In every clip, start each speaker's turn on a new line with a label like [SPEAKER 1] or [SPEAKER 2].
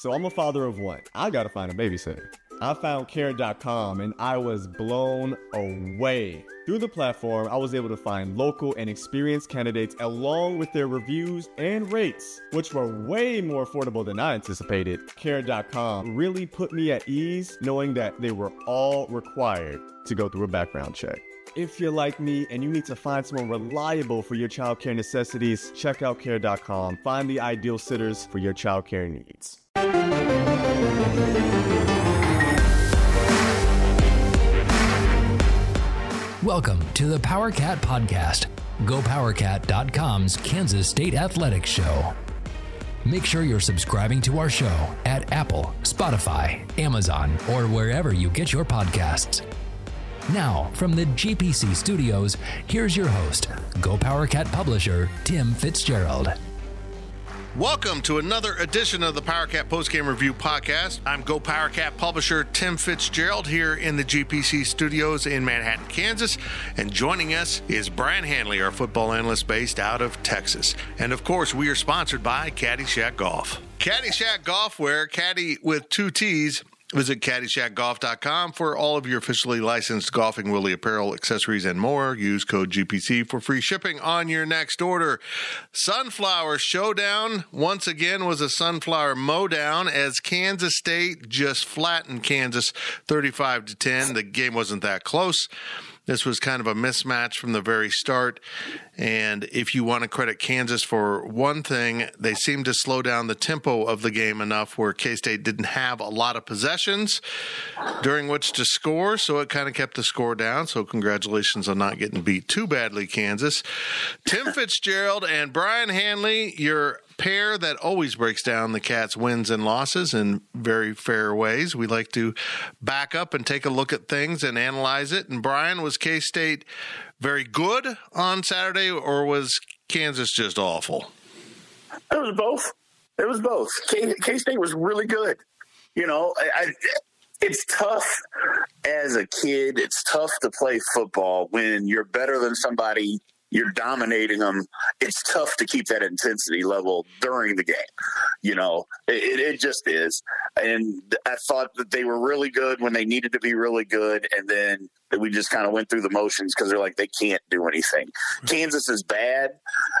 [SPEAKER 1] So I'm a father of one. I gotta find a babysitter. I found care.com and I was blown away. Through the platform, I was able to find local and experienced candidates along with their reviews and rates, which were way more affordable than I anticipated. Care.com really put me at ease knowing that they were all required to go through a background check. If you're like me and you need to find someone reliable for your childcare necessities, check out care.com. Find the ideal sitters for your childcare needs.
[SPEAKER 2] Welcome to the PowerCat Podcast, GoPowerCat.com's Kansas State Athletics Show. Make sure you're subscribing to our show at Apple, Spotify, Amazon, or wherever you get your podcasts. Now, from the GPC studios, here's your host, GoPowerCat publisher, Tim Fitzgerald.
[SPEAKER 3] Welcome to another edition of the PowerCat Postgame Review Podcast. I'm Go PowerCat publisher Tim Fitzgerald here in the GPC studios in Manhattan, Kansas. And joining us is Brien Hanley, our football analyst based out of Texas. And of course, we are sponsored by Caddyshack Golf. Caddyshack Golf, where caddy with two T's Visit CaddyshackGolf.com for all of your officially licensed golfing Willie apparel, accessories, and more. Use code GPC for free shipping on your next order. Sunflower Showdown once again was a sunflower mowdown as Kansas State just flattened Kansas 35 to 10. The game wasn't that close. This was kind of a mismatch from the very start. And if you want to credit Kansas for one thing, they seemed to slow down the tempo of the game enough where K State didn't have a lot of possessions during which to score. So it kind of kept the score down. So congratulations on not getting beat too badly, Kansas. Tim Fitzgerald and Brien Hanley, your pair that always breaks down the Cats' wins and losses in very fair ways. We like to back up and take a look at things and analyze it. And Brien, was K State very good on Saturday, or was Kansas just awful?
[SPEAKER 4] It was both. It was both. K State was really good. You know, I, I, it's tough as a kid. It's tough to play football when you're better than somebody you're dominating them. It's tough to keep that intensity level during the game. You know, it, it just is. And I thought that they were really good when they needed to be really good. And then we just kind of went through the motions because they're like, they can't do anything. Kansas is bad.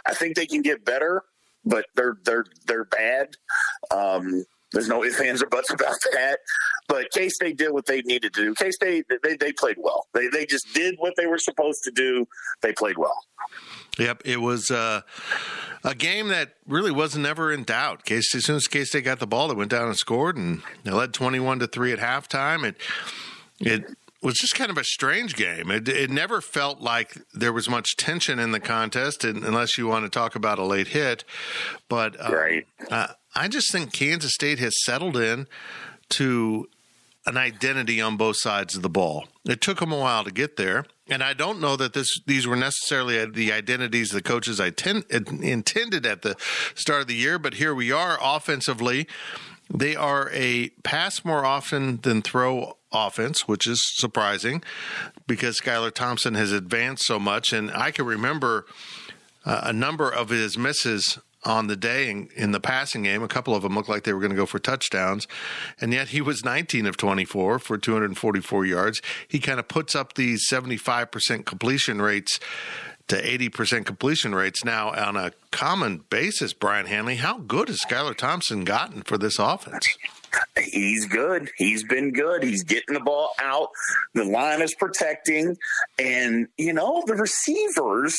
[SPEAKER 4] I think they can get better, but they're, they're, they're bad. Um, there's no ifs, ands, or buts about that. But K State did what they needed to do. K State they, they played well. They they just did what they were supposed to do. They played well.
[SPEAKER 3] Yep, it was uh, a game that really wasn't ever in doubt. Case as soon as K State got the ball, they went down and scored, and they led twenty-one to three at halftime. It it was just kind of a strange game. It, it never felt like there was much tension in the contest, unless you want to talk about a late hit. But
[SPEAKER 4] uh, right.
[SPEAKER 3] Uh, I just think Kansas State has settled in to an identity on both sides of the ball. It took them a while to get there, and I don't know that this these were necessarily the identities the coaches i intended at the start of the year. But here we are, offensively, they are a pass more often than throw offense, which is surprising because Skylar Thompson has advanced so much, and I can remember. Uh, a number of his misses on the day in, in, the passing game. A couple of them looked like they were going to go for touchdowns, and yet he was 19 of 24 for 244 yards. He kind of puts up these 75% completion rates to 80% completion rates now on a common basis. Brien Hanley, how good has Skylar Thompson gotten for this offense?
[SPEAKER 4] He's good. He's been good. He's getting the ball out. The line is protecting. And, you know, the receivers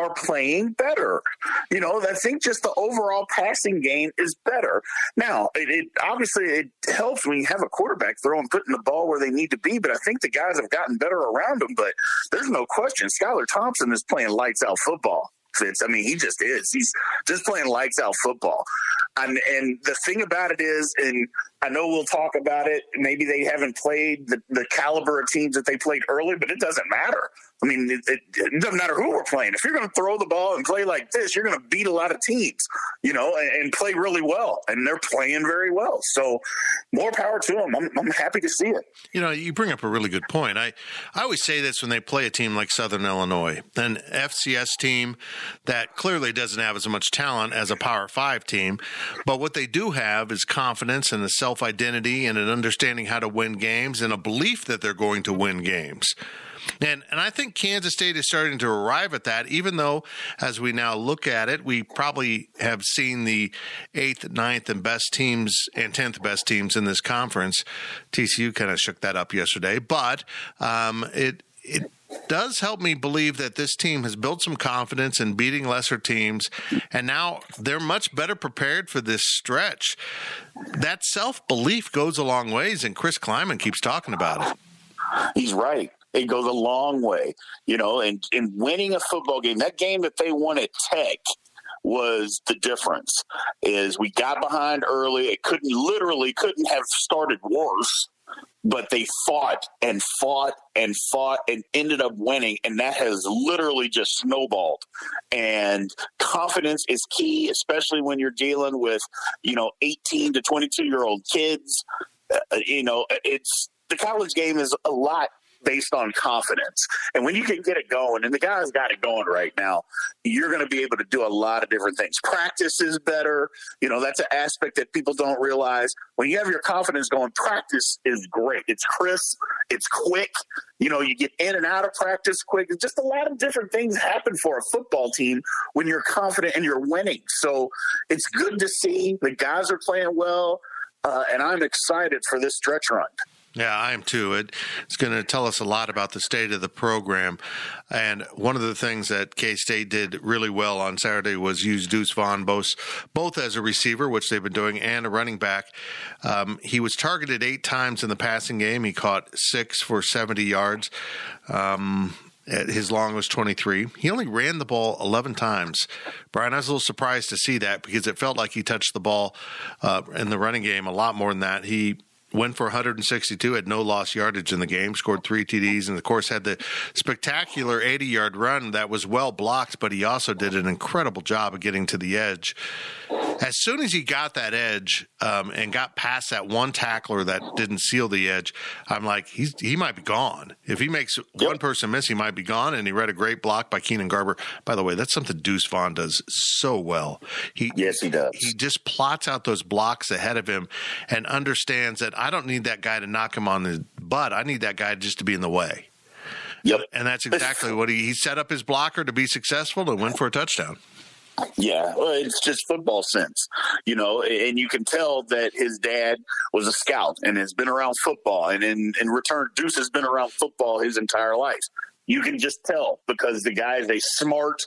[SPEAKER 4] are playing better. You know, I think just the overall passing game is better. Now, it, it, obviously it helps when you have a quarterback throwing putting the ball where they need to be, but I think the guys have gotten better around them. But there's no question, Skylar Thompson is playing lights out football. Fitz. I mean, he just is. He's just playing lights out football. And, and the thing about it is, and I know we'll talk about it. Maybe they haven't played the, the caliber of teams that they played early, but it doesn't matter. I mean, it, it, it doesn't matter who we're playing. If you're going to throw the ball and play like this, you're going to beat a lot of teams, you know, and, and, play really well. And they're playing very well. So more power to them. I'm, I'm happy to see it.
[SPEAKER 3] You know, you bring up a really good point. I, I always say this when they play a team like Southern Illinois, an FCS team that clearly doesn't have as much talent as a Power Five team, but what they do have is confidence and a self identity and an understanding how to win games and a belief that they're going to win games. And and I think Kansas State is starting to arrive at that, even though as we now look at it, we probably have seen the eighth, ninth, and best teams and tenth best teams in this conference. TCU kind of shook that up yesterday, but um, it it does help me believe that this team has built some confidence in beating lesser teams, and now they're much better prepared for this stretch. That self belief goes a long ways, and Chris Klieman keeps talking about it.
[SPEAKER 4] He's right. It goes a long way, you know, and in winning a football game, that game that they won at Tech was the difference. Is we got behind early. It couldn't literally couldn't have started worse, but they fought and fought and fought and ended up winning, and that has literally just snowballed. And confidence is key, especially when you're dealing with you know 18 to 22 year old kids. Uh, you know, it's the college game is a lot based on confidence. And when you can get it going, and the guy's got it going right now, you're going to be able to do a lot of different things. Practice is better. You know, that's an aspect that people don't realize. When you have your confidence going, practice is great. It's crisp, it's quick. You know, you get in and out of practice quick. It's just a lot of different things happen for a football team when you're confident and you're winning. So it's good to see the guys are playing well. Uh, and I'm excited for this stretch run.
[SPEAKER 3] Yeah, I am too. It, it's going to tell us a lot about the state of the program. And one of the things that K State did really well on Saturday was use Deuce Vaughn both, both as a receiver, which they've been doing, and a running back. Um, he was targeted eight times in the passing game. He caught six for 70 yards. Um, his long was 23. He only ran the ball 11 times. Brien, I was a little surprised to see that because it felt like he touched the ball uh, in the running game a lot more than that. He went for 162, had no lost yardage in the game, scored three TDs, and of course had the spectacular 80 yard run that was well blocked, but he also did an incredible job of getting to the edge. As soon as he got that edge um, and got past that one tackler that didn't seal the edge, I'm like, he's he might be gone. If he makes yep. one person miss, he might be gone. And he read a great block by Keenan Garber. By the way, that's something Deuce Vaughn does so well.
[SPEAKER 4] He yes, he does.
[SPEAKER 3] He just plots out those blocks ahead of him and understands that I don't need that guy to knock him on the butt. I need that guy just to be in the way.
[SPEAKER 4] Yep.
[SPEAKER 3] And that's exactly what he, he set up his blocker to be successful and win for a touchdown.
[SPEAKER 4] Yeah, well, it's just football sense, you know, and you can tell that his dad was a scout and has been around football. And in, in return, Deuce has been around football his entire life. You can just tell because the guy is a smart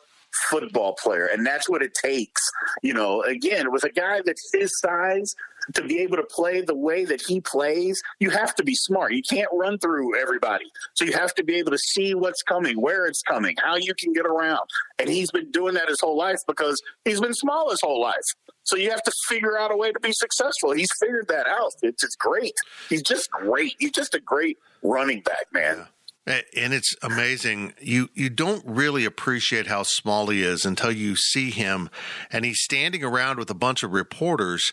[SPEAKER 4] football player. And that's what it takes. You know, again, with a guy that's his size, to be able to play the way that he plays, you have to be smart. You can't run through everybody. So you have to be able to see what's coming, where it's coming, how you can get around. And he's been doing that his whole life because he's been small his whole life. So you have to figure out a way to be successful. He's figured that out. It's just great. He's just great. He's just a great running back, man.
[SPEAKER 3] And it's amazing. You you don't really appreciate how small he is until you see him, and he's standing around with a bunch of reporters.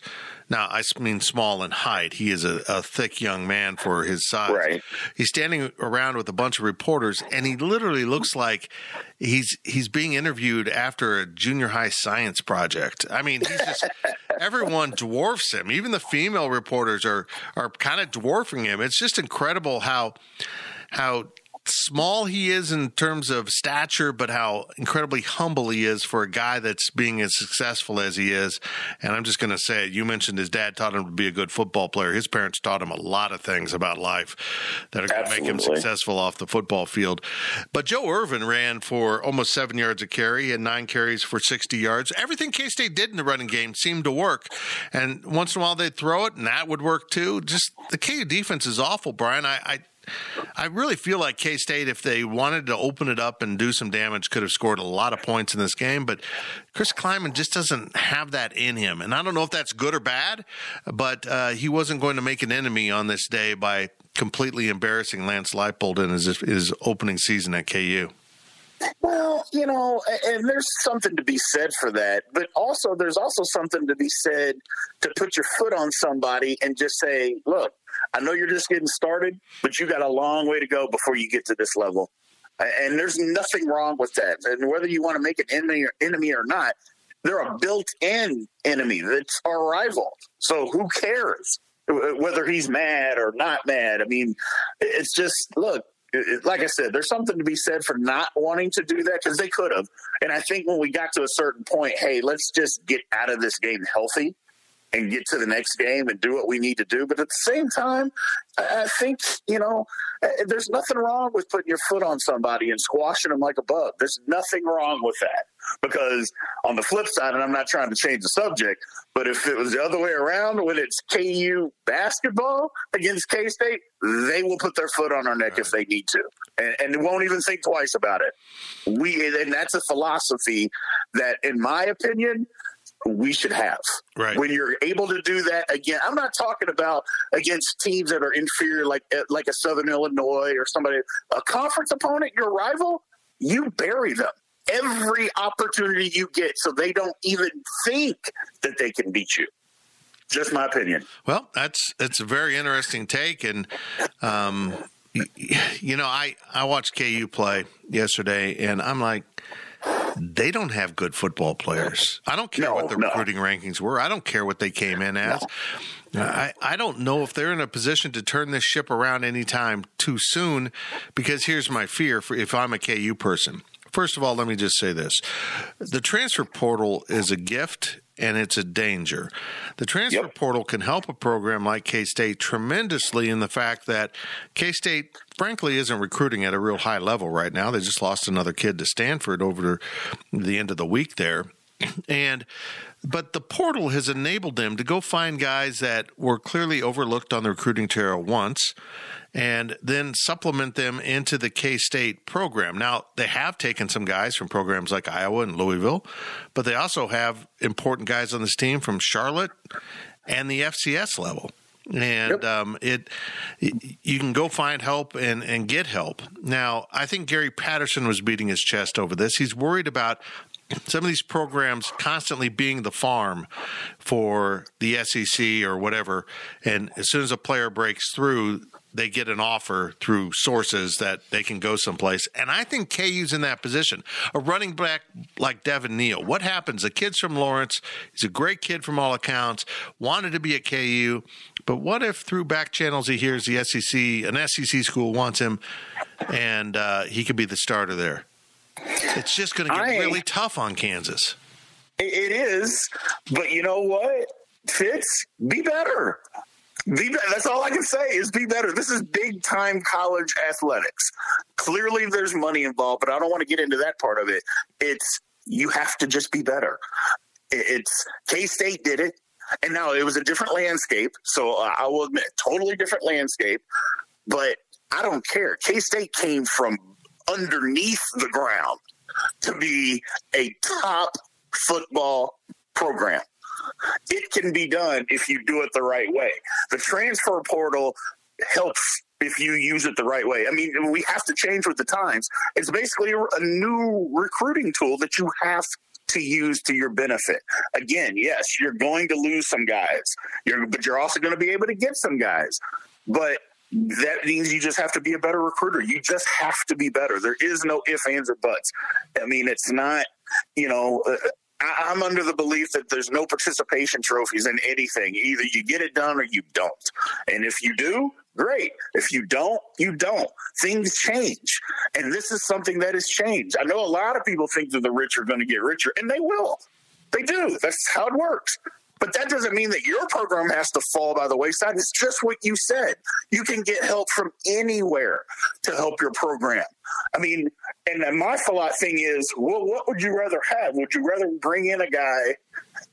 [SPEAKER 3] Now, I mean small in height. He is a, a thick young man for his size.
[SPEAKER 4] Right.
[SPEAKER 3] He's standing around with a bunch of reporters, and he literally looks like he's he's being interviewed after a junior high science project. I mean, he's just everyone dwarfs him. Even the female reporters are are kind of dwarfing him. It's just incredible how how small he is in terms of stature, but how incredibly humble he is for a guy that's being as successful as he is. And I'm just going to say it. You mentioned his dad taught him to be a good football player. His parents taught him a lot of things about life that are going to make him successful off the football field. But Joe Ervin ran for almost seven yards a carry and nine carries for 60 yards. Everything K State did in the running game seemed to work. And once in a while they'd throw it, and that would work too. Just the KU defense is awful, Brien. I, I I really feel like K State, if they wanted to open it up and do some damage, could have scored a lot of points in this game. But Chris Klieman just doesn't have that in him. And I don't know if that's good or bad, but uh, he wasn't going to make an enemy on this day by completely embarrassing Lance Leipold in his, his opening season at KU.
[SPEAKER 4] Well, you know, and there's something to be said for that, but also there's also something to be said to put your foot on somebody and just say, "Look, I know you're just getting started, but you got a long way to go before you get to this level." And there's nothing wrong with that. And whether you want to make an enemy or, enemy or not, they're a built-in enemy. That's our rival. So who cares whether he's mad or not mad? I mean, it's just look. Like I said, there's something to be said for not wanting to do that because they could have. And I think when we got to a certain point, hey, let's just get out of this game healthy and get to the next game and do what we need to do. But at the same time, I think, you know, uh, there's nothing wrong with putting your foot on somebody and squashing them like a bug. There's nothing wrong with that. Because on the flip side, and I'm not trying to change the subject, but if it was the other way around, when it's KU basketball against K State, they will put their foot on our neck if they need to, and, and won't even think twice about it. We and that's a philosophy that, in my opinion, we should have.
[SPEAKER 3] Right.
[SPEAKER 4] When you're able to do that again, I'm not talking about against teams that are inferior, like eh, like a Southern Illinois or somebody, a conference opponent, your rival. You bury them every opportunity you get, so they don't even think that they can beat you. Just my opinion.
[SPEAKER 3] Well, that's that's a very interesting take, and um, you, you know, I I watched KU play yesterday, and I'm like they don't have good football players. I don't care
[SPEAKER 4] No,
[SPEAKER 3] what the
[SPEAKER 4] no.
[SPEAKER 3] recruiting rankings were. I don't care what they came in as. I, I don't know if they're in a position to turn this ship around anytime too soon because here's my fear for if I'm a KU person. First of all, let me just say this. The transfer portal is a gift and it's a danger. The transfer
[SPEAKER 4] Yep.
[SPEAKER 3] portal can help a program like K State tremendously in the fact that K State, frankly, isn't recruiting at a real high level right now. They just lost another kid to Stanford over the end of the week there. And but the portal has enabled them to go find guys that were clearly overlooked on the recruiting trail once and then supplement them into the K State program. Now, they have taken some guys from programs like Iowa and Louisville, but they also have important guys on this team from Charlotte and the FCS level. And um, it, you can go find help and, and get help. Now, I think Gary Patterson was beating his chest over this. He's worried about some of these programs constantly being the farm for the SEC or whatever. And as soon as a player breaks through, they get an offer through sources that they can go someplace. And I think KU's in that position. A running back like Devin Neal. What happens? The kid's from Lawrence. He's a great kid from all accounts, wanted to be at KU. But what if through back channels he hears the SEC, an SEC school wants him, and uh, he could be the starter there? It's just going to get
[SPEAKER 4] I-
[SPEAKER 3] really tough on Kansas.
[SPEAKER 4] It- it is, but you know what? Fitz, be better. Be. That's all I can say is be better. This is big time college athletics. Clearly, there's money involved, but I don't want to get into that part of it. It's you have to just be better. It's K State did it, and now it was a different landscape. So I will admit, totally different landscape. But I don't care. K State came from underneath the ground to be a top football program. It can be done if you do it the right way. The transfer portal helps if you use it the right way. I mean, we have to change with the times. It's basically a new recruiting tool that you have to use to your benefit. Again, yes, you're going to lose some guys, you're, but you're also going to be able to get some guys. But that means you just have to be a better recruiter. You just have to be better. There is no ifs, ands, or buts. I mean, it's not, you know, uh, I'm under the belief that there's no participation trophies in anything. Either you get it done or you don't. And if you do, great. If you don't, you don't. Things change. And this is something that has changed. I know a lot of people think that the rich are going to get richer, and they will. They do. That's how it works. But that doesn't mean that your program has to fall by the wayside. It's just what you said. You can get help from anywhere to help your program. I mean, and my philo- thing is, well, what would you rather have? Would you rather bring in a guy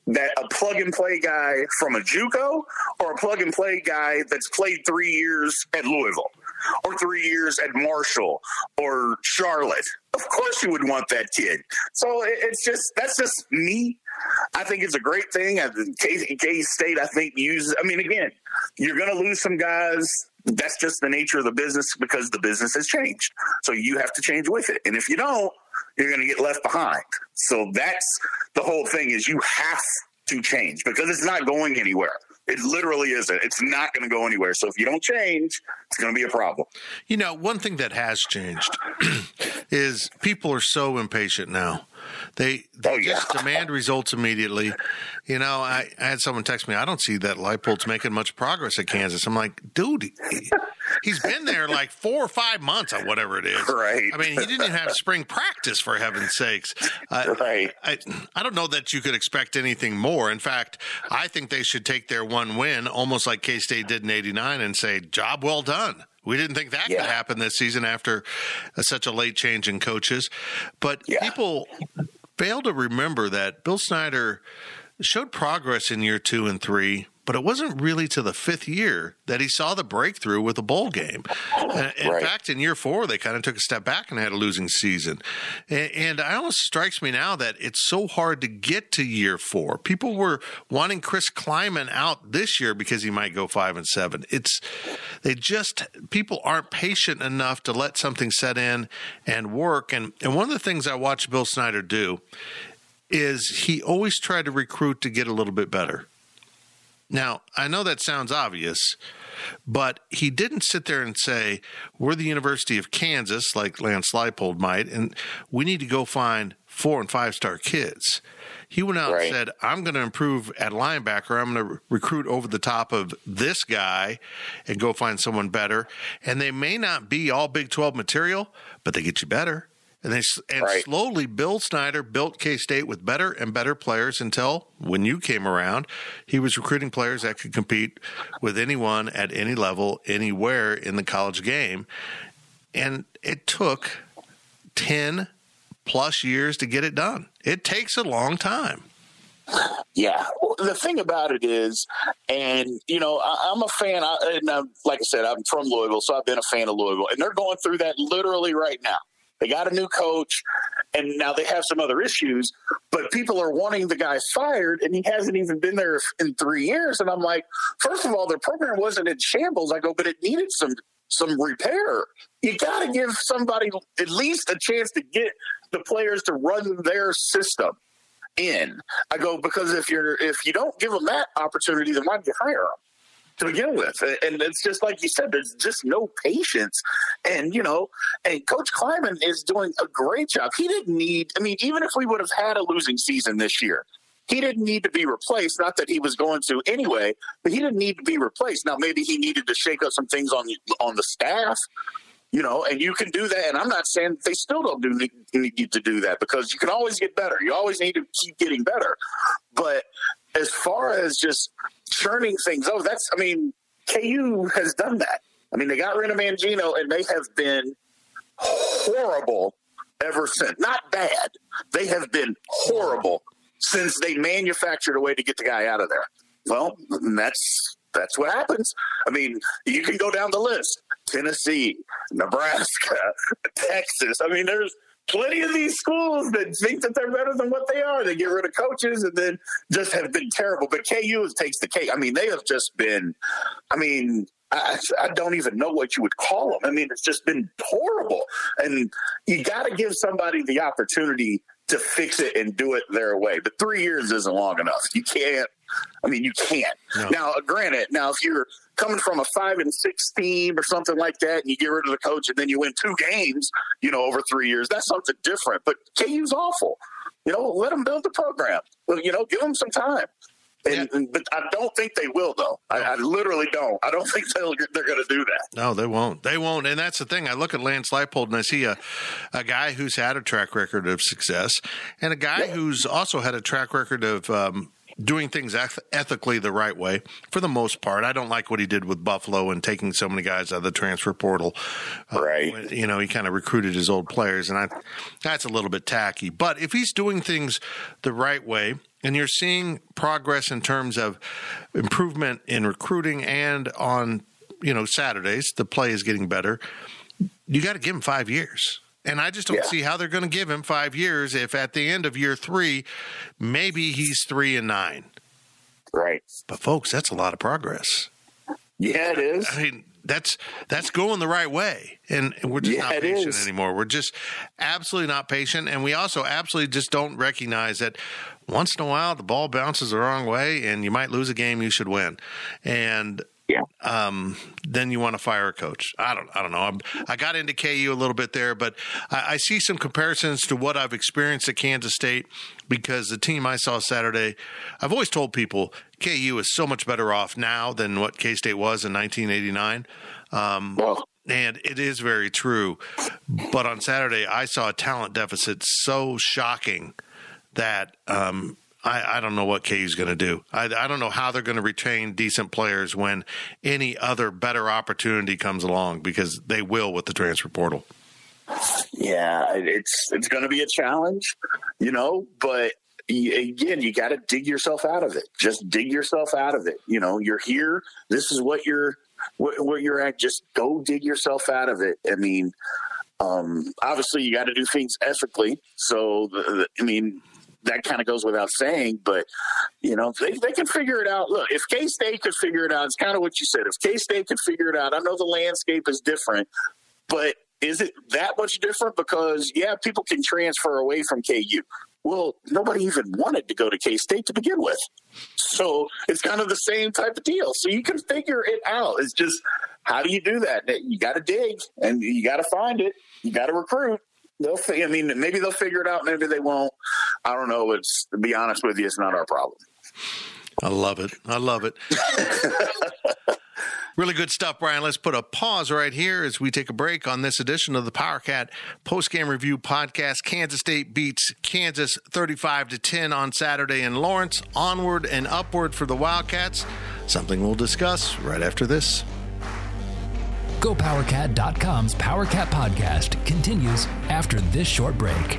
[SPEAKER 4] that a plug and play guy from a JUCO or a plug and play guy that's played three years at Louisville or three years at Marshall or Charlotte? Of course, you would want that kid. So it's just that's just me. I think it's a great thing. K State, I think, uses. I mean, again, you're going to lose some guys that's just the nature of the business because the business has changed. So you have to change with it. And if you don't, you're going to get left behind. So that's the whole thing is you have to change because it's not going anywhere. It literally isn't. It's not going to go anywhere. So if you don't change, it's going to be a problem.
[SPEAKER 3] You know, one thing that has changed is people are so impatient now. They, they
[SPEAKER 4] Oh, yeah.
[SPEAKER 3] just demand results immediately. You know, I, I had someone text me, I don't see that Leipold's making much progress at Kansas. I'm like, dude, he, he's been there like four or five months or whatever it is.
[SPEAKER 4] Right.
[SPEAKER 3] I mean, he didn't have spring practice for heaven's sakes. Uh,
[SPEAKER 4] Right.
[SPEAKER 3] I, I don't know that you could expect anything more. In fact, I think they should take their one win, almost like K State did in '89, and say, "Job well done." We didn't think that
[SPEAKER 4] Yeah.
[SPEAKER 3] could happen this season after uh, such a late change in coaches. But
[SPEAKER 4] Yeah.
[SPEAKER 3] people fail to remember that Bill Snyder showed progress in year two and three, but it wasn't really to the fifth year that he saw the breakthrough with the bowl game. Uh, In
[SPEAKER 4] Right.
[SPEAKER 3] fact, in year four, they kind of took a step back and had a losing season. And, and it almost strikes me now that it's so hard to get to year four. People were wanting Chris Klieman out this year because he might go five and seven. It's they just people aren't patient enough to let something set in and work. And and one of the things I watched Bill Snyder do is he always tried to recruit to get a little bit better. Now, I know that sounds obvious, but he didn't sit there and say, We're the University of Kansas, like Lance Leipold might, and we need to go find four and five star kids. He went out
[SPEAKER 4] Right.
[SPEAKER 3] and said, I'm going to improve at linebacker. I'm going to recruit over the top of this guy and go find someone better. And they may not be all Big 12 material, but they get you better. And they and
[SPEAKER 4] Right.
[SPEAKER 3] slowly, Bill Snyder built K State with better and better players until when you came around, he was recruiting players that could compete with anyone at any level, anywhere in the college game. And it took 10 plus years to get it done. It takes a long time.
[SPEAKER 4] Yeah. The thing about it is, and you know, I, I'm a fan. I, and I'm, like I said, I'm from Louisville, so I've been a fan of Louisville, and they're going through that literally right now. They got a new coach, and now they have some other issues. But people are wanting the guy fired, and he hasn't even been there in three years. And I'm like, first of all, their program wasn't in shambles. I go, but it needed some some repair. You got to give somebody at least a chance to get the players to run their system in. I go because if you're if you don't give them that opportunity, then why do you hire them to begin with? And it's just like you said, there's just no patience. And you know, and Coach Klieman is doing a great job. He didn't need. I mean, even if we would have had a losing season this year. He didn't need to be replaced. Not that he was going to anyway, but he didn't need to be replaced. Now, maybe he needed to shake up some things on the, on the staff, you know, and you can do that. And I'm not saying they still don't do need, need to do that because you can always get better. You always need to keep getting better. But as far as just churning things over, that's I mean, KU has done that. I mean, they got rid of Mangino, and they have been horrible ever since. Not bad. They have been horrible since they manufactured a way to get the guy out of there. Well, that's that's what happens. I mean, you can go down the list: Tennessee, Nebraska, Texas. I mean, there's plenty of these schools that think that they're better than what they are. They get rid of coaches and then just have been terrible. But KU takes the cake. I mean, they have just been. I mean, I, I don't even know what you would call them. I mean, it's just been horrible. And you got to give somebody the opportunity to fix it and do it their way. But three years isn't long enough. You can't. I mean, you can't.
[SPEAKER 3] No.
[SPEAKER 4] Now, granted, now if you're coming from a five and six team or something like that, and you get rid of the coach, and then you win two games, you know, over three years, that's something different. But KU's awful. You know, let them build the program. Well, You know, give them some time. And, and- but I don't think they will, though. I, I literally don't. I don't think they'll, they're going to do that.
[SPEAKER 3] No, they won't. They won't. And that's the thing. I look at Lance Leipold and I see a, a guy who's had a track record of success and a guy
[SPEAKER 4] Yeah.
[SPEAKER 3] who's also had a track record of um, doing things eth- ethically the right way for the most part. I don't like what he did with Buffalo and taking so many guys out of the transfer portal. Uh,
[SPEAKER 4] Right.
[SPEAKER 3] you know, he kind of recruited his old players, and I that's a little bit tacky. But if he's doing things the right way, and you're seeing progress in terms of improvement in recruiting and on you know Saturdays, the play is getting better. You got to give him five years. And I just don't
[SPEAKER 4] Yeah.
[SPEAKER 3] see how they're going to give him five years if at the end of year three, maybe he's three and nine.
[SPEAKER 4] Right.
[SPEAKER 3] But folks, that's a lot of progress.
[SPEAKER 4] Yeah, it is.
[SPEAKER 3] I mean, that's that's going the right way, and we're just
[SPEAKER 4] Yeah,
[SPEAKER 3] not patient anymore. We're just absolutely not patient, and we also absolutely just don't recognize that once in a while the ball bounces the wrong way, and you might lose a game you should win, and
[SPEAKER 4] Yeah.
[SPEAKER 3] um, then you want to fire a coach. I don't, I don't know. I'm, I got into KU a little bit there, but I, I see some comparisons to what I've experienced at Kansas State because the team I saw Saturday, I've always told people KU is so much better off now than what K State was in 1989. Um,
[SPEAKER 4] Well,
[SPEAKER 3] and it is very true. But on Saturday, I saw a talent deficit so shocking that um, I, I don't know what KU's going to do. I, I don't know how they're going to retain decent players when any other better opportunity comes along because they will with the transfer portal.
[SPEAKER 4] yeah, it's it's going to be a challenge, you know. But again, you got to dig yourself out of it. Just dig yourself out of it. You know, you're here. This is what you're what, what you're at. Just go dig yourself out of it. I mean, um, obviously, you got to do things ethically. So, the, the, I mean. That kind of goes without saying, but you know they, they can figure it out. Look, if K State could figure it out, it's kind of what you said. If K State could figure it out, I know the landscape is different, but is it that much different? Because yeah, people can transfer away from KU. Well, nobody even wanted to go to K State to begin with, so it's kind of the same type of deal. So you can figure it out. It's just how do you do that? You got to dig and you got to find it. You got to recruit. They'll. I mean, maybe they'll figure it out. Maybe they won't. I don't know. It's to be honest with you, it's not our problem.
[SPEAKER 3] I love it. I love it. really good stuff, Brien. Let's put a pause right here as we take a break on this edition of the PowerCat postgame review podcast. Kansas State beats Kansas 35 to 10 on Saturday in Lawrence. Onward and upward for the Wildcats. Something we'll discuss right after this.
[SPEAKER 2] GoPowerCat.com's PowerCat podcast continues after this short break.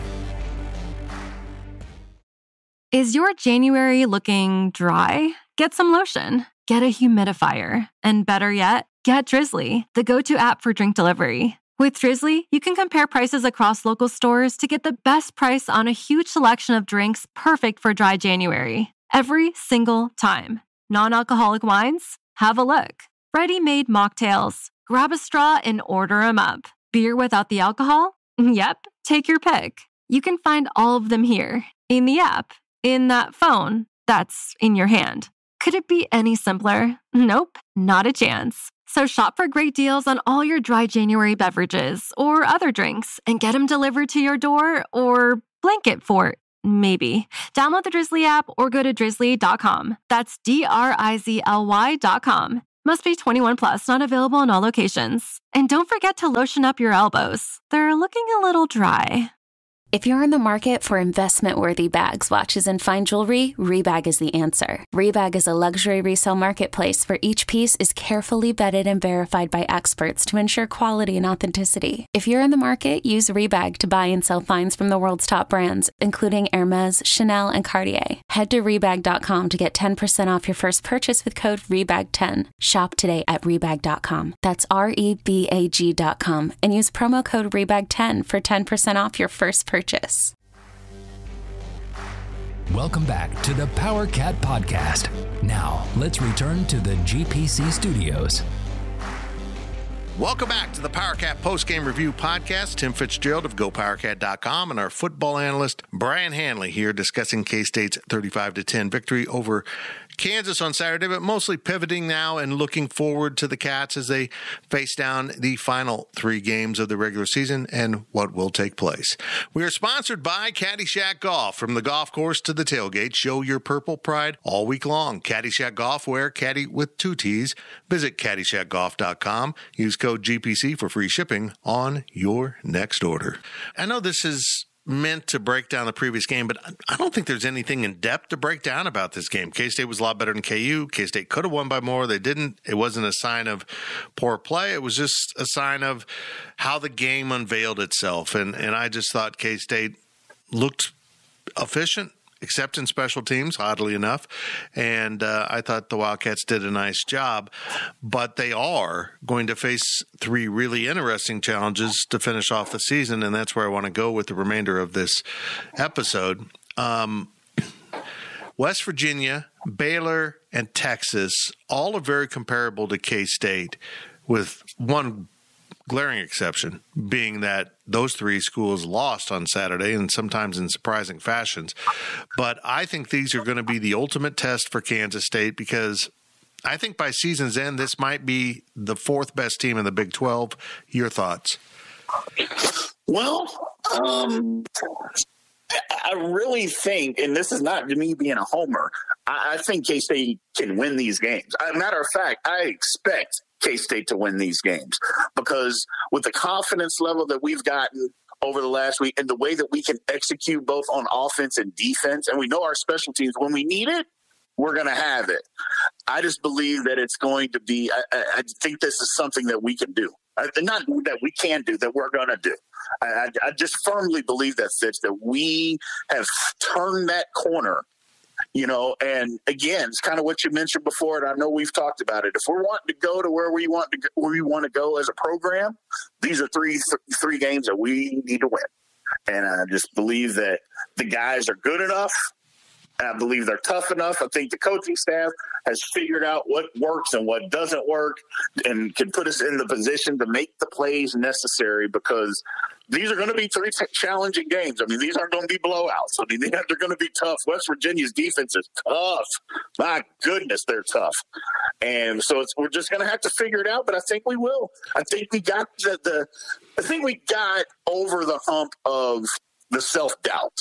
[SPEAKER 5] Is your January looking dry? Get some lotion. Get a humidifier. And better yet, get Drizly, the go to app for drink delivery. With Drizly, you can compare prices across local stores to get the best price on a huge selection of drinks perfect for dry January. Every single time. Non alcoholic wines? Have a look. Ready made mocktails? Grab a straw and order 'em up. Beer without the alcohol? Yep, take your pick. You can find all of them here in the app, in that phone that's in your hand. Could it be any simpler? Nope, not a chance. So shop for great deals on all your dry January beverages or other drinks and get them delivered to your door or blanket fort, maybe. Download the Drizly app or go to drizly.com. That's D R I Z L Y.com. Must be 21 plus, not available in all locations. And don't forget to lotion up your elbows. They're looking a little dry.
[SPEAKER 6] If you're in the market for investment worthy bags, watches, and fine jewelry, Rebag is the answer. Rebag is a luxury resale marketplace where each piece is carefully vetted and verified by experts to ensure quality and authenticity. If you're in the market, use Rebag to buy and sell finds from the world's top brands, including Hermes, Chanel, and Cartier. Head to Rebag.com to get 10% off your first purchase with code REBAG10. Shop today at Rebag.com. That's R E B A G.com and use promo code REBAG10 for 10% off your first purchase.
[SPEAKER 2] Welcome back to the Power Cat Podcast. Now, let's return to the GPC studios.
[SPEAKER 3] Welcome back to the PowerCat postgame review podcast. Tim Fitzgerald of GoPowerCat.com and our football analyst Brien Hanley here discussing K State's 35 to 10 victory over Kansas on Saturday, but mostly pivoting now and looking forward to the Cats as they face down the final three games of the regular season and what will take place. We are sponsored by Caddyshack Golf. From the golf course to the tailgate, show your purple pride all week long. Caddyshack Golf, wear caddy with two T's. Visit caddyshackgolf.com. Use code GPC for free shipping on your next order. I know this is meant to break down the previous game, but I don't think there's anything in depth to break down about this game. K State was a lot better than KU. K State could have won by more. They didn't. It wasn't a sign of poor play. It was just a sign of how the game unveiled itself. And and I just thought K State looked efficient, except in special teams, oddly enough. And uh, I thought the Wildcats did a nice job. But they are going to face three really interesting challenges to finish off the season. And that's where I want to go with the remainder of this episode. Um, West Virginia, Baylor, and Texas all are very comparable to K State with one glaring exception being that those three schools lost on Saturday and sometimes in surprising fashions. But I think these are going to be the ultimate test for Kansas State because I think by season's end, this might be the fourth best team in the Big 12. Your thoughts?
[SPEAKER 4] Well, um, I really think, and this is not me being a homer, I, think K State can win these games. Matter of fact, I expect K State to win these games because with the confidence level that we've gotten over the last week and the way that we can execute both on offense and defense, and we know our special teams when we need it, we're going to have it. I just believe that it's going to be, I, I think this is something that we can do. Not that we can do, that we're going to do. I, I, just firmly believe that, Fitz, that we have turned that corner you know and again it's kind of what you mentioned before and i know we've talked about it. If we're wanting to go to where we want to go, where we want to go as a program these are three th- three games that we need to win. And i just believe that the guys are good enough I believe they're tough enough. I think the coaching staff has figured out what works and what doesn't work and can put us in the position to make the plays necessary because these are going to be three challenging games. I mean, these aren't going to be blowouts. I mean, they're going to be tough. West Virginia's defense is tough. My goodness, they're tough. And so we're just going to have to figure it out, but I think we will. I think we got the, the I think we got over the hump of the self doubt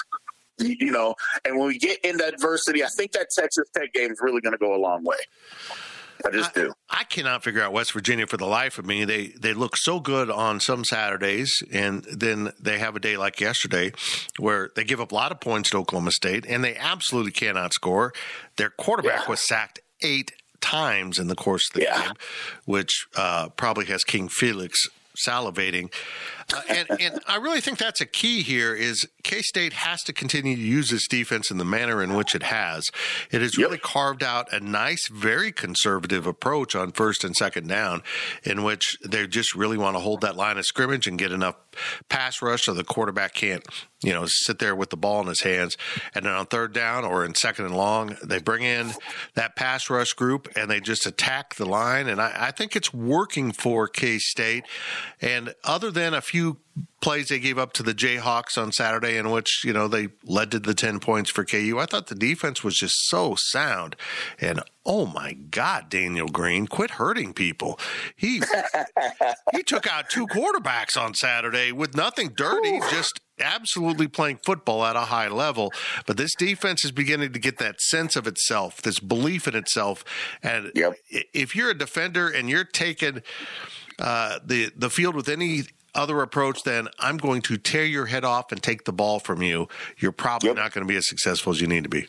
[SPEAKER 4] you know, and when we get into adversity, I think that Texas Tech game is really going to go a long way. I just do.
[SPEAKER 3] I, I, cannot figure out West Virginia for the life of me. They they look so good on some Saturdays, and then they have a day like yesterday where they give up a lot of points to Oklahoma State, and they absolutely cannot score. Their quarterback yeah. was sacked eight times in the course of the yeah. game, which uh, probably has King Felix salivating. Uh, and, and I really think that's a key here is K State has to continue to use this defense in the manner in which it has. It has really carved out a nice, very conservative approach on first and second down, in which they just really want to hold that line of scrimmage and get enough pass rush so the quarterback can't, you know, sit there with the ball in his hands. And then on third down or in second and long, they bring in that pass rush group and they just attack the line. And I, I think it's working for K State. And other than a few plays they gave up to the Jayhawks on Saturday, in which you know they led to the ten points for KU. I thought the defense was just so sound, and oh my God, Daniel Green, quit hurting people. He he took out two quarterbacks on Saturday with nothing dirty, Ooh. just absolutely playing football at a high level. But this defense is beginning to get that sense of itself, this belief in itself, and yep. if you're a defender and you're taking uh, the the field with any other approach than I'm going to tear your head off and take the ball from you, you're probably yep. not going to be as successful as you need to be.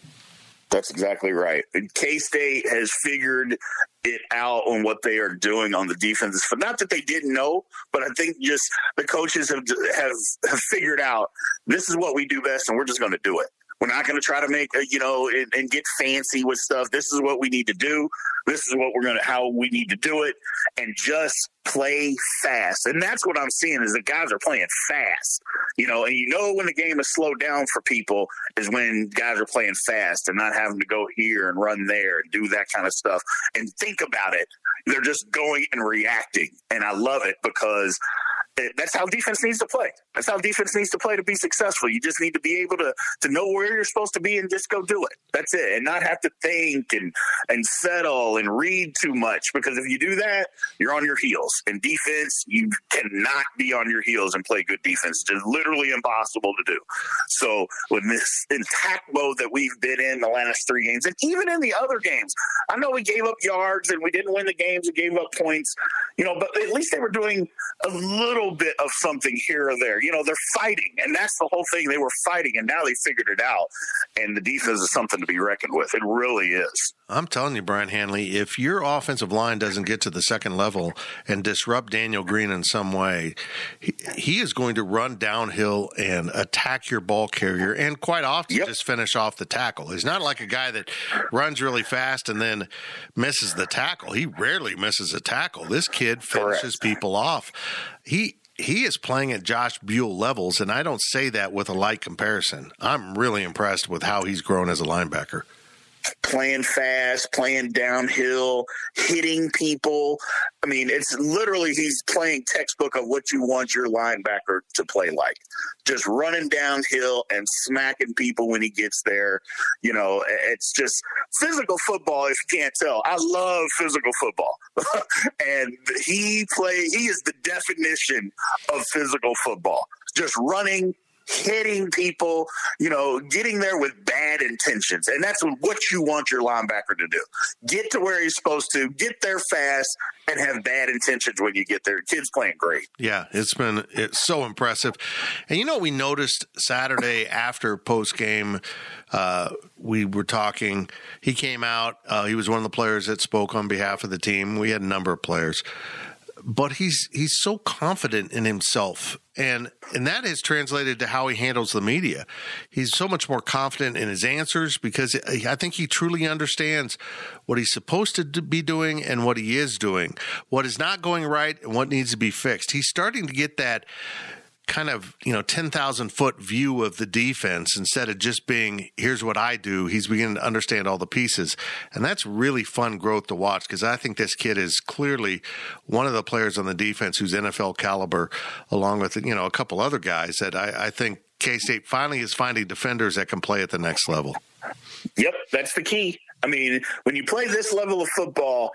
[SPEAKER 4] That's exactly right. K State has figured it out on what they are doing on the defenses. Not that they didn't know, but I think just the coaches have have, have figured out this is what we do best, and we're just going to do it. We're not going to try to make, uh, you know, and, and, get fancy with stuff. This is what we need to do. This is what we're going to, how we need to do it and just play fast. And that's what I'm seeing is the guys are playing fast, you know, and you know, when the game is slowed down for people is when guys are playing fast and not having to go here and run there and do that kind of stuff and think about it. They're just going and reacting. And I love it because that's how defense needs to play. That's how defense needs to play to be successful. You just need to be able to to know where you're supposed to be and just go do it. That's it, and not have to think and and settle and read too much. Because if you do that, you're on your heels. In defense, you cannot be on your heels and play good defense. It's literally impossible to do. So with this intact mode that we've been in the last three games, and even in the other games, I know we gave up yards and we didn't win the games. We gave up points, you know, but at least they were doing a little little bit of something here or there. You know, they're fighting, and that's the whole thing. They were fighting, and now they figured it out. And the defense is something to be reckoned with. It really is.
[SPEAKER 3] I'm telling you, Brien Hanley, if your offensive line doesn't get to the second level and disrupt Daniel Green in some way, he, he is going to run downhill and attack your ball carrier, and quite often yep. just finish off the tackle. He's not like a guy that runs really fast and then misses the tackle. He rarely misses a tackle. This kid finishes Correct. people off. He he is playing at Josh Buhl levels, and I don't say that with a light comparison. I'm really impressed with how he's grown as a linebacker.
[SPEAKER 4] Playing fast, playing downhill, hitting people. I mean, it's literally he's playing textbook of what you want your linebacker to play like. Just running downhill and smacking people when he gets there. You know, it's just physical football, if you can't tell. I love physical football. and he play he is the definition of physical football. Just running, hitting people, you know, getting there with bad intentions. And that's what you want your linebacker to do. Get to where he's supposed to, get there fast, and have bad intentions when you get there. Kid's playing great.
[SPEAKER 3] Yeah, it's been it's so impressive. And you know we noticed Saturday after post game uh, we were talking. He came out. Uh, he was one of the players that spoke on behalf of the team. We had a number of players but he's he's so confident in himself. And and that is translated to how he handles the media. He's so much more confident in his answers because i think he truly understands what he's supposed to be doing and what he is doing what is not going right and what needs to be fixed. He's starting to get that kind of you know 10,000 foot view of the defense instead of just being here's what I do he's beginning to understand all the pieces and that's really fun growth to watch because I think this kid is clearly one of the players on the defense who's NFL caliber along with you know a couple other guys that I, I think K-State finally is finding defenders that can play at the next level.
[SPEAKER 4] Yep, that's the key. I mean, when you play this level of football,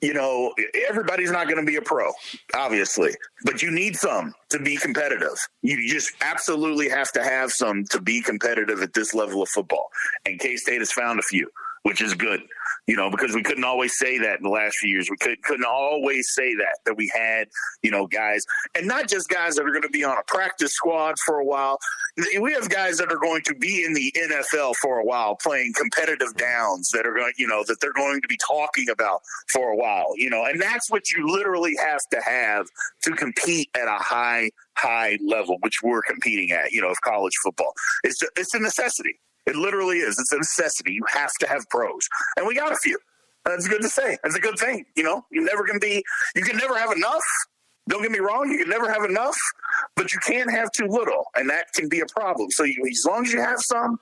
[SPEAKER 4] you know, everybody's not going to be a pro, obviously, but you need some to be competitive. You just absolutely have to have some to be competitive at this level of football. And K State has found a few, which is good you know, because we couldn't always say that in the last few years. We could, couldn't always say that, that we had, you know, guys, and not just guys that are going to be on a practice squad for a while. We have guys that are going to be in the NFL for a while playing competitive downs that are going, you know, that they're going to be talking about for a while, you know, and that's what you literally have to have to compete at a high, high level, which we're competing at, you know, of college football. It's, it's a necessity. It literally is. It's a necessity. You have to have pros, and we got a few. That's good to say. That's a good thing. You know, you're never going to be. You can never have enough. Don't get me wrong. You can never have enough, but you can't have too little, and that can be a problem. So you, as long as you have some,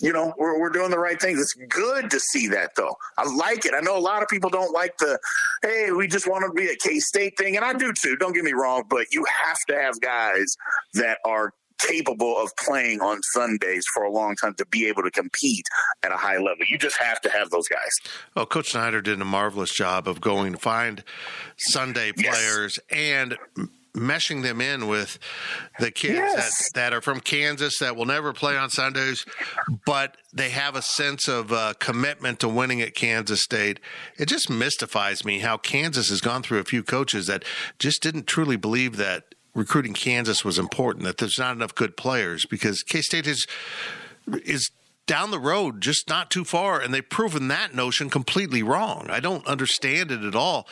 [SPEAKER 4] you know, we're, we're doing the right things. It's good to see that, though. I like it. I know a lot of people don't like the, hey, we just want to be a K State thing, and I do too. Don't get me wrong, but you have to have guys that are capable of playing on Sundays for a long time to be able to compete at a high level. You just have to have those guys.
[SPEAKER 3] Well, Coach Snyder did a marvelous job of going to find Sunday players yes. and meshing them in with the kids yes. that, that are from Kansas that will never play on Sundays, but they have a sense of uh, commitment to winning at Kansas State. It just mystifies me how Kansas has gone through a few coaches that just didn't truly believe that recruiting Kansas was important, that there's not enough good players because K State is is down the road, just not too far, and they've proven that notion completely wrong. I don't understand it at all.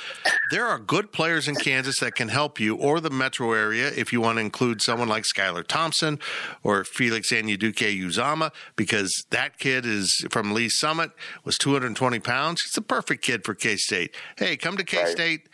[SPEAKER 3] There are good players in Kansas that can help you, or the metro area, if you want to include someone like Skylar Thompson or Felix Anudike-Uzomah, because that kid is from Lee Summit, was 220 pounds. He's a perfect kid for K State. Hey, come to K State.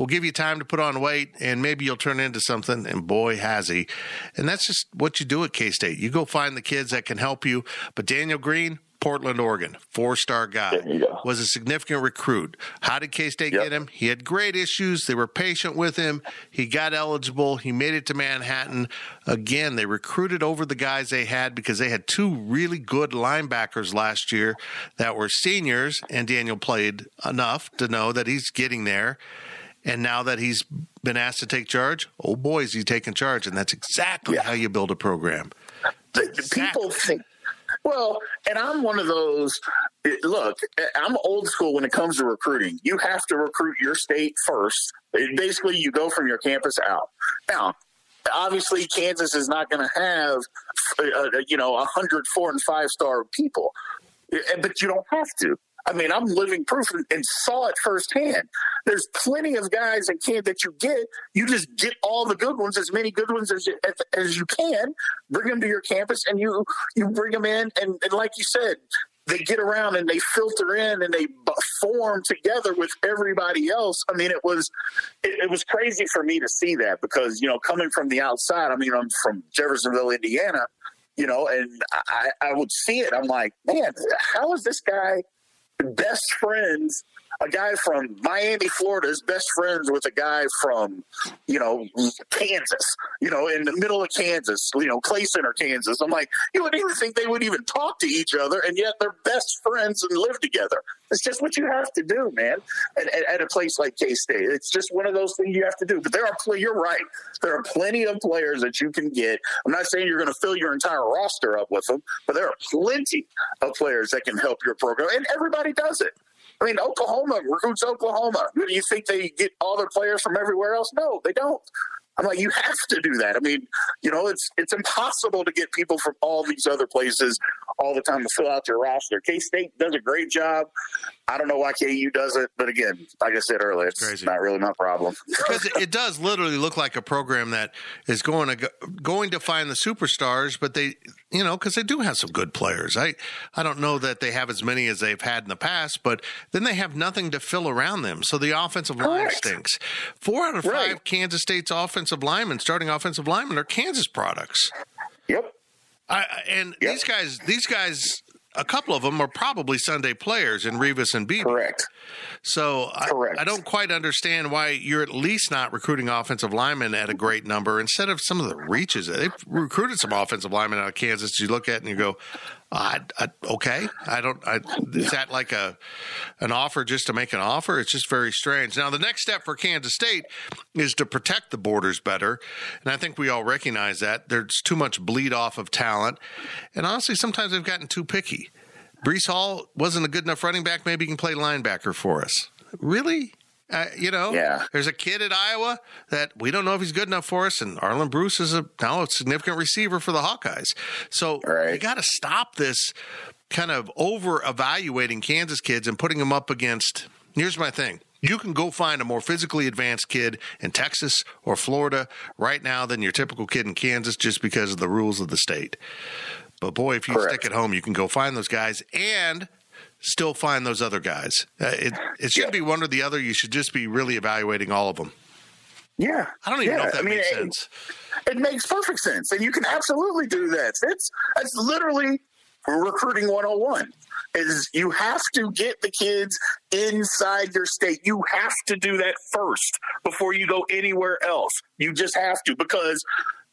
[SPEAKER 3] We'll give you time to put on weight and maybe you'll turn into something. And boy, has he. And that's just what you do at K State. You go find the kids that can help you. But Daniel Green, Portland, Oregon, four star guy, was a significant recruit. How did K State yep. get him? He had great issues. They were patient with him. He got eligible. He made it to Manhattan. Again, they recruited over the guys they had because they had two really good linebackers last year that were seniors, and Daniel played enough to know that he's getting there. And now that he's been asked to take charge, oh boy, is he taking charge. And that's exactly yeah. how you build a program.
[SPEAKER 4] Exactly. People think, well, and I'm one of those. Look, I'm old school when it comes to recruiting. You have to recruit your state first. Basically, you go from your campus out. Now, obviously, Kansas is not going to have, uh, uh, you know, a hundred four and five star people, but you don't have to. I mean, I'm living proof and saw it firsthand. There's plenty of guys that can that you get. You just get all the good ones, as many good ones as you, as you can. Bring them to your campus, and you you bring them in, and, and like you said, they get around and they filter in and they form together with everybody else. I mean, it was it, it, was crazy for me to see that because you know, coming from the outside, I mean, I'm from Jeffersonville, Indiana, you know, and I, I would see it. I'm like, man, how is this guy best friends a guy from Miami, Florida is best friends with a guy from, you know, Kansas, you know, in the middle of Kansas, you know, Clay Center, Kansas. I'm like, you wouldn't even think they would even talk to each other, and yet they're best friends and live together. It's just what you have to do, man, at, at, at a place like K State. It's just one of those things you have to do. But there are, you're right. There are plenty of players that you can get. I'm not saying you're going to fill your entire roster up with them, but there are plenty of players that can help your program, and everybody does it. I mean, Oklahoma recruits Oklahoma. Do you think they get all their players from everywhere else? No, they don't. I'm like, you have to do that. I mean, you know, it's it's impossible to get people from all these other places all the time to fill out your roster. K State does a great job. I don't know why KU does it, but again, like I said earlier, it's Crazy. not really my problem.
[SPEAKER 3] because it does literally look like a program that is going to go, going to find the superstars, but they, you know, because they do have some good players. I I don't know that they have as many as they've had in the past, but then they have nothing to fill around them. So the offensive Correct. line stinks. Four out of five right. Kansas State's offensive linemen, starting offensive linemen, are Kansas products.
[SPEAKER 4] Yep.
[SPEAKER 3] I, and yep. these guys, these guys a couple of them are probably Sunday players in Revis and Beebe.
[SPEAKER 4] Correct.
[SPEAKER 3] So Correct. I, I, don't quite understand why you're at least not recruiting offensive linemen at a great number instead of some of the reaches. They've recruited some offensive linemen out of Kansas. You look at and you go, I, I, uh, okay, I don't. I, is that like a an offer just to make an offer? It's just very strange. Now, the next step for Kansas State is to protect the borders better, and I think we all recognize that there's too much bleed off of talent, and honestly, sometimes they've gotten too picky. Breece Hall wasn't a good enough running back. Maybe he can play linebacker for us. Really? Uh, you know,
[SPEAKER 4] yeah.
[SPEAKER 3] there's a kid at Iowa that we don't know if he's good enough for us, and Arland Bruce is a, now a significant receiver for the Hawkeyes. So right. you got to stop this kind of over evaluating Kansas kids and putting them up against. Here's my thing. You can go find a more physically advanced kid in Texas or Florida right now than your typical kid in Kansas just because of the rules of the state. But boy, if you Correct. stick at home, you can go find those guys and still find those other guys. Uh, it it shouldn't yeah. be one or the other. You should just be really evaluating all of them.
[SPEAKER 4] Yeah,
[SPEAKER 3] I don't even yeah. know if that I mean, makes sense.
[SPEAKER 4] It, it makes perfect sense, and you can absolutely do that. It's it's literally recruiting 101 is you have to get the kids inside your state. You have to do that first before you go anywhere else. You just have to because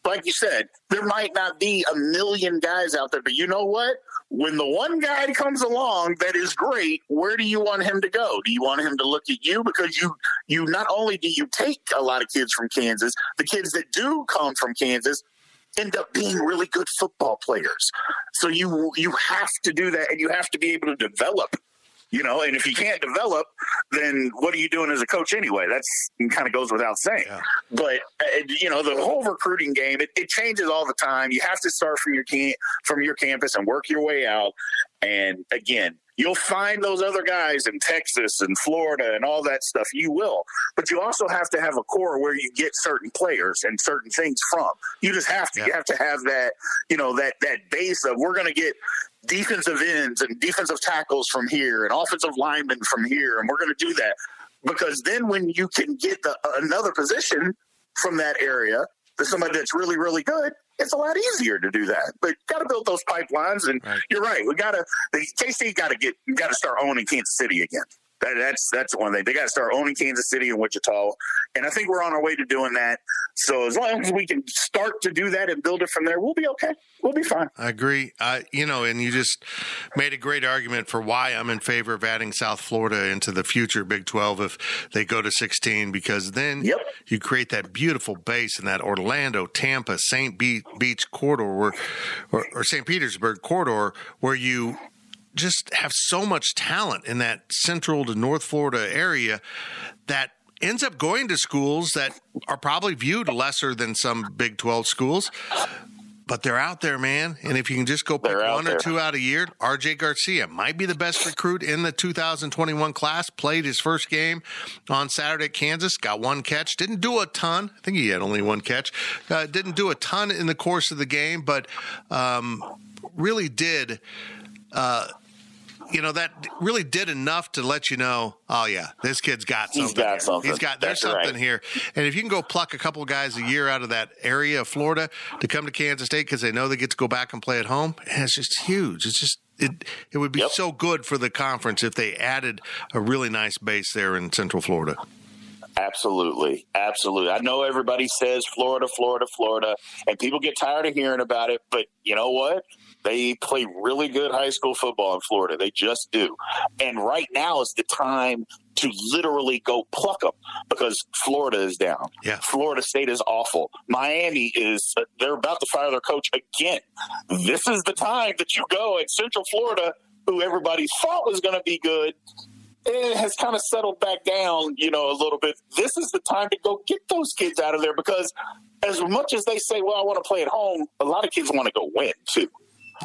[SPEAKER 4] like you said, there might not be a million guys out there, but you know what? When the one guy comes along that is great, where do you want him to go? Do you want him to look at you because you you not only do you take a lot of kids from Kansas, the kids that do come from Kansas end up being really good football players. So you you have to do that and you have to be able to develop you know and if you can't develop then what are you doing as a coach anyway that's kind of goes without saying yeah. but uh, you know the whole recruiting game it, it, changes all the time you have to start from your camp from your campus and work your way out and again you'll find those other guys in Texas and Florida and all that stuff. You will. But you also have to have a core where you get certain players and certain things from. You just have to. Yeah. You have to have that, you know, that that base of we're going to get defensive ends and defensive tackles from here and offensive linemen from here, and we're going to do that because then when you can get the, uh, another position from that area, to somebody that's really really good, it's a lot easier to do that. But got to build those pipelines, and right. you're right. We got to the KC got to get got to start owning Kansas City again. That, that's that's one thing. They got to start owning Kansas City and Wichita, and I think we're on our way to doing that. So as long as we can start to do that and build it from there, we'll be okay. We'll be fine.
[SPEAKER 3] I agree. Uh, you know, and you just made a great argument for why I'm in favor of adding South Florida into the future Big 12 if they go to 16, because then
[SPEAKER 4] yep.
[SPEAKER 3] you create that beautiful base in that Orlando, Tampa, St. Beach corridor, where, or, or St. Petersburg corridor, where you just have so much talent in that central to North Florida area that ends up going to schools that are probably viewed lesser than some Big 12 schools. But they're out there, man. And if you can just go pick one or two out a year, RJ Garcia might be the best recruit in the 2021 class. Played his first game on Saturday at Kansas, got one catch. Didn't do a ton. I think he had only one catch. Uh, didn't do a ton in the course of the game, but um, really did. Uh, you know that really did enough to let you know. Oh yeah, this kid's got something.
[SPEAKER 4] He's got
[SPEAKER 3] here.
[SPEAKER 4] something.
[SPEAKER 3] He's got there's
[SPEAKER 4] That's
[SPEAKER 3] something
[SPEAKER 4] right.
[SPEAKER 3] here. And if you can go pluck a couple guys a year out of that area of Florida to come to Kansas State because they know they get to go back and play at home, eh, it's just huge. It's just it it would be
[SPEAKER 4] Yep.
[SPEAKER 3] so good for the conference if they added a really nice base there in Central Florida.
[SPEAKER 4] Absolutely. Absolutely. I know everybody says Florida, Florida, Florida, and people get tired of hearing about it, but you know what? They play really good high school football in Florida. They just do. And right now is the time to literally go pluck them because Florida is down.
[SPEAKER 3] Yeah.
[SPEAKER 4] Florida State is awful. Miami is, they're about to fire their coach again. This is the time that you go at Central Florida, who everybody thought was going to be good, it has kind of settled back down, you know, a little bit. This is the time to go get those kids out of there because as much as they say, well, I want to play at home, a lot of kids want to go win too.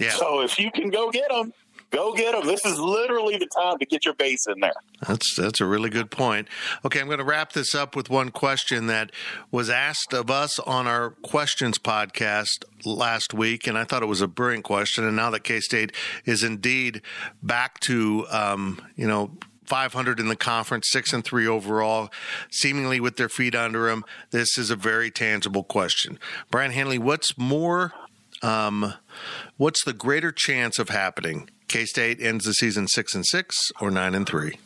[SPEAKER 3] Yeah.
[SPEAKER 4] So if you can go get them, go get them. This is literally the time to get your base in there.
[SPEAKER 3] That's that's a really good point. Okay, I'm going to wrap this up with one question that was asked of us on our questions podcast last week, and I thought it was a brilliant question. And now that K State is indeed back to um, you know 500 in the conference, six and three overall, seemingly with their feet under them, this is a very tangible question. Brien Hanley, what's more um, what's the greater chance of happening? K State ends the season six and six or nine and three?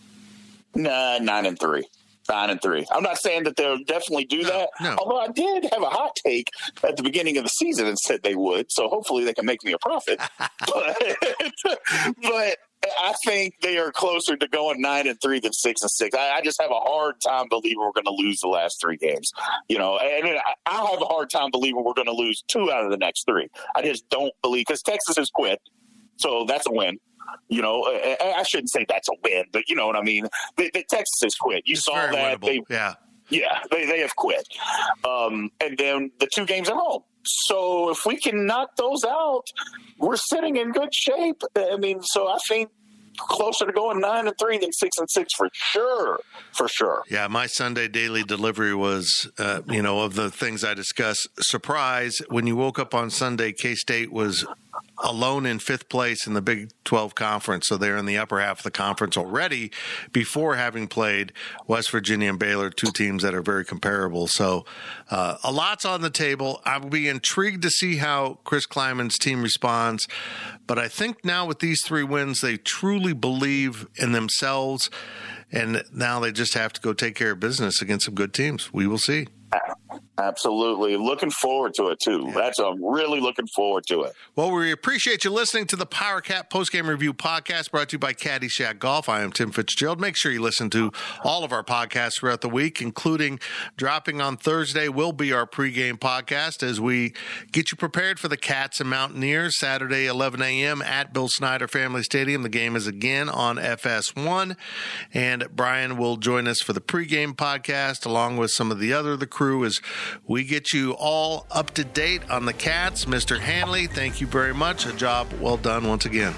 [SPEAKER 4] Nah, nine and three. Nine and three. I'm not saying that they'll definitely do that.
[SPEAKER 3] no.
[SPEAKER 4] Although I did have a hot take at the beginning of the season and said they would. So hopefully they can make me a profit. but, but I think they are closer to going nine and three than six and six. I, I just have a hard time believing we're going to lose the last three games. You know, and I, I have a hard time believing we're going to lose two out of the next three. I just don't believe because Texas has quit, so that's a win. You know, I, I shouldn't say that's a win, but you know what I mean. The, the Texas has quit. You
[SPEAKER 3] It's
[SPEAKER 4] saw that they.
[SPEAKER 3] Yeah.
[SPEAKER 4] Yeah, they, they have quit. Um, and then the two games at home. So if we can knock those out, we're sitting in good shape. I mean, so I think closer to going nine and three than six and six for sure. For sure.
[SPEAKER 3] Yeah, my Sunday daily delivery was, uh, you know, of the things I discussed. Surprise! When you woke up on Sunday, K State was alone in fifth place in the Big 12 conference. So they're in the upper half of the conference already before having played West Virginia and Baylor, two teams that are very comparable. So uh, a lot's on the table. I will be intrigued to see how Chris Klieman's team responds. But I think now with these three wins, they truly believe in themselves. And now they just have to go take care of business against some good teams. We will see.
[SPEAKER 4] Absolutely. Looking forward to it too. That's I'm really looking forward to it.
[SPEAKER 3] Well, we appreciate you listening to the Powercat Postgame Review podcast brought to you by Caddyshack Golf. I am Tim Fitzgerald. Make sure you listen to all of our podcasts throughout the week, including dropping on Thursday will be our pregame podcast as we get you prepared for the Cats and Mountaineers Saturday, 11 a.m. at Bill Snyder Family Stadium. The game is again on FS1, and Brien will join us for the pregame podcast along with some of the other the crew as we get you all up to date on the Cats. Mr. Hanley, thank you very much. A job well done once again.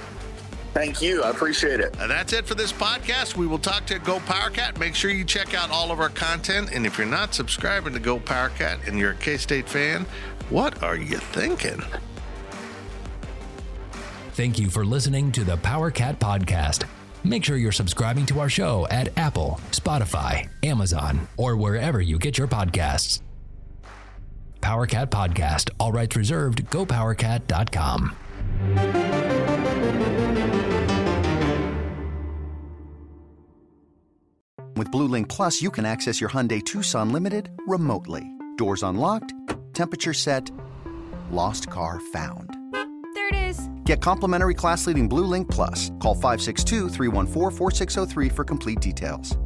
[SPEAKER 4] Thank you. I appreciate it.
[SPEAKER 3] And that's it for this podcast. We will talk to GoPowercat. Make sure you check out all of our content. And if you're not subscribing to GoPowercat and you're a K State fan, what are you thinking?
[SPEAKER 2] Thank you for listening to the Powercat Podcast. Make sure you're subscribing to our show at Apple, Spotify, Amazon, or wherever you get your podcasts. Powercat Podcast, all rights reserved, gopowercat.com.
[SPEAKER 7] With Blue Link Plus, you can access your Hyundai Tucson Limited remotely. Doors unlocked, temperature set, lost car found.
[SPEAKER 8] There it is.
[SPEAKER 7] Get complimentary class leading Blue Link Plus. Call 562 314 4603 for complete details.